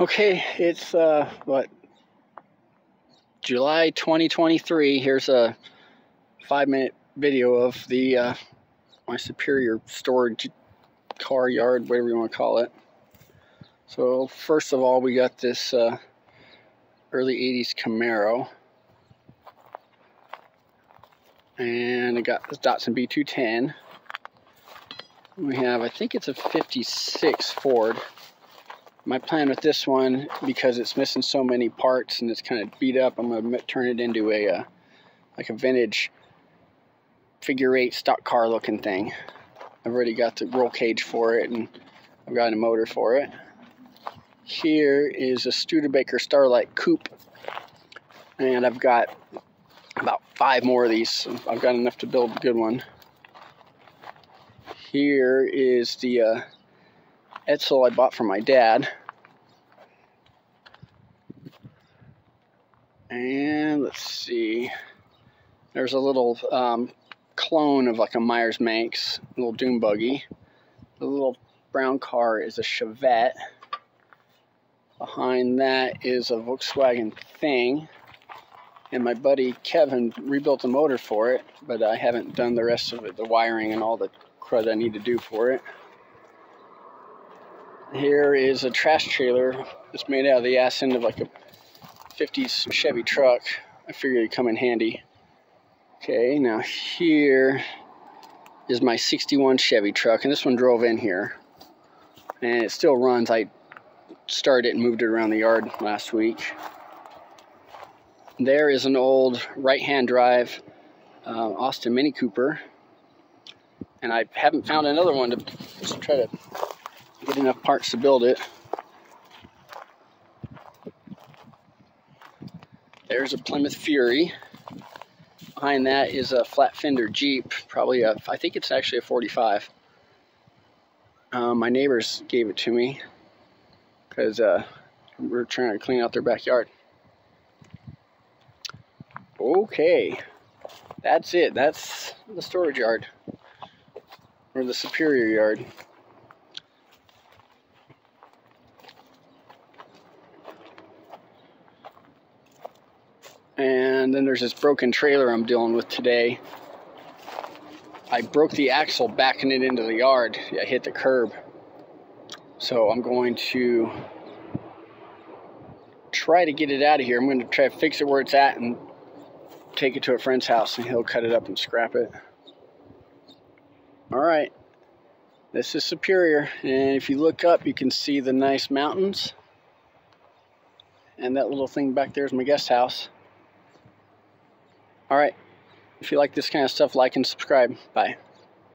Okay, it's uh, what July 2023. Here's a five-minute video of the uh, my Superior storage car yard, whatever you want to call it. So first of all, we got this uh, early 80s Camaro. And I got this Datsun B210. We have, I think it's a 56 Ford my plan with this one, because it's missing so many parts and it's kind of beat up, I'm going to turn it into a, uh, like a vintage figure eight stock car looking thing. I've already got the roll cage for it and I've got a motor for it. Here is a Studebaker Starlight Coupe and I've got about five more of these. I've got enough to build a good one. Here is the uh, Edsel I bought from my dad. And let's see. There's a little um, clone of like a Meyers Manx, little dune buggy. The little brown car is a Chevette. Behind that is a Volkswagen Thing. And my buddy Kevin rebuilt the motor for it, but I haven't done the rest of it, the wiring and all the crud I need to do for it. Here is a trash trailer. It's made out of the ass end of like a 50s Chevy truck. I figured it'd come in handy. Okay, now here is my 61 Chevy truck, and this one drove in here. And it still runs. I started it and moved it around the yard last week. There is an old right-hand drive uh, Austin Mini Cooper. And I haven't found another one to try to get enough parts to build it. There's a Plymouth Fury. Behind that is a flat fender Jeep, probably a, I think it's actually a 45. Um, my neighbors gave it to me because uh, we are trying to clean out their backyard. Okay, that's it. That's the storage yard or the superior yard. And then there's this broken trailer I'm dealing with today. I broke the axle backing it into the yard. I hit the curb. So I'm going to try to get it out of here. I'm going to try to fix it where it's at and take it to a friend's house and he'll cut it up and scrap it. All right. This is Superior. And if you look up, you can see the nice mountains. And that little thing back there is my guest house. All right. If you like this kind of stuff, like and subscribe. Bye.